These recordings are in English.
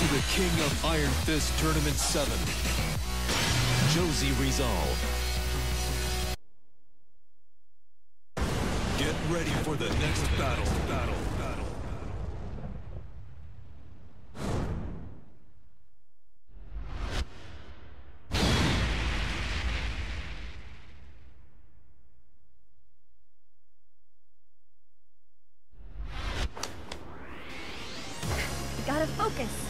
to the King of Iron Fist Tournament 7, Josie Rizal. Get ready for the next battle. Battle. Battle. Gotta focus.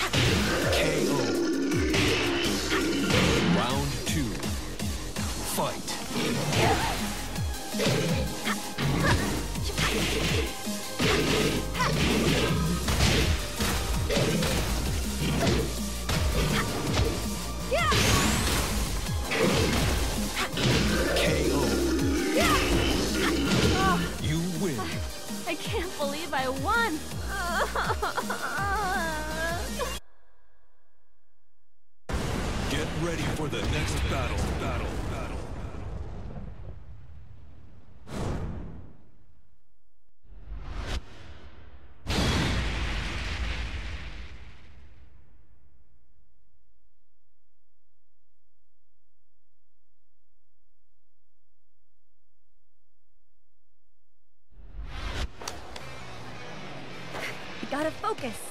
Ready for the next battle. Battle. Battle. You gotta focus.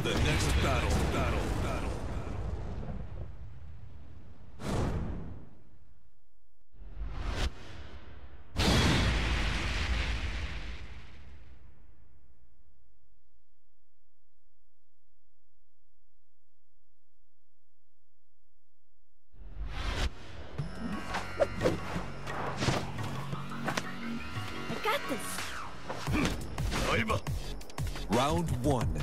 For the next battle. Battle. Battle. I got this! Round one.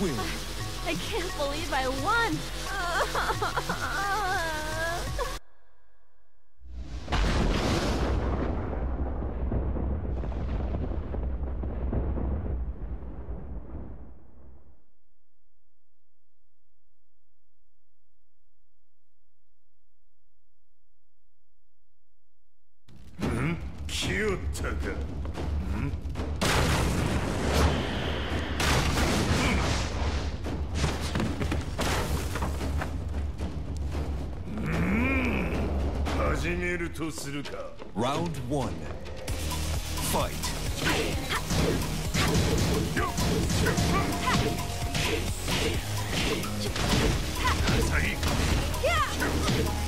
Win. I can't believe I won! 清始めるとするか Round one. Fight. 浅い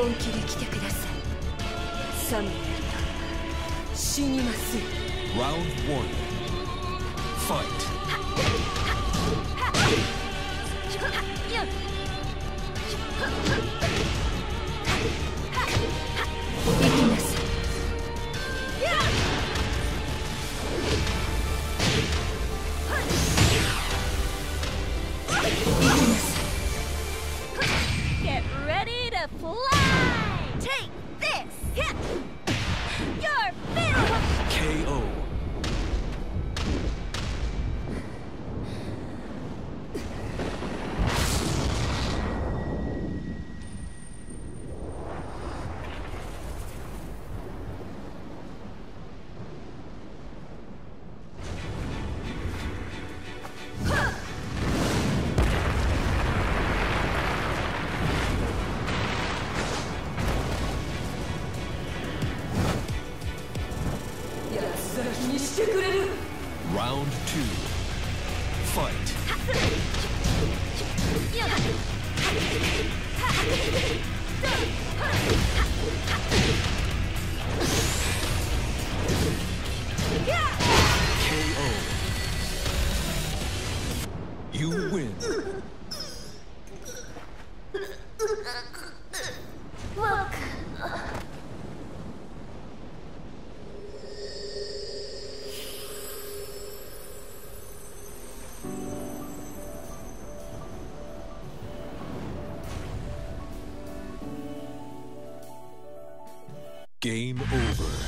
本気で来てください」「サム死にますよ Round two. Fight. You win. Game over.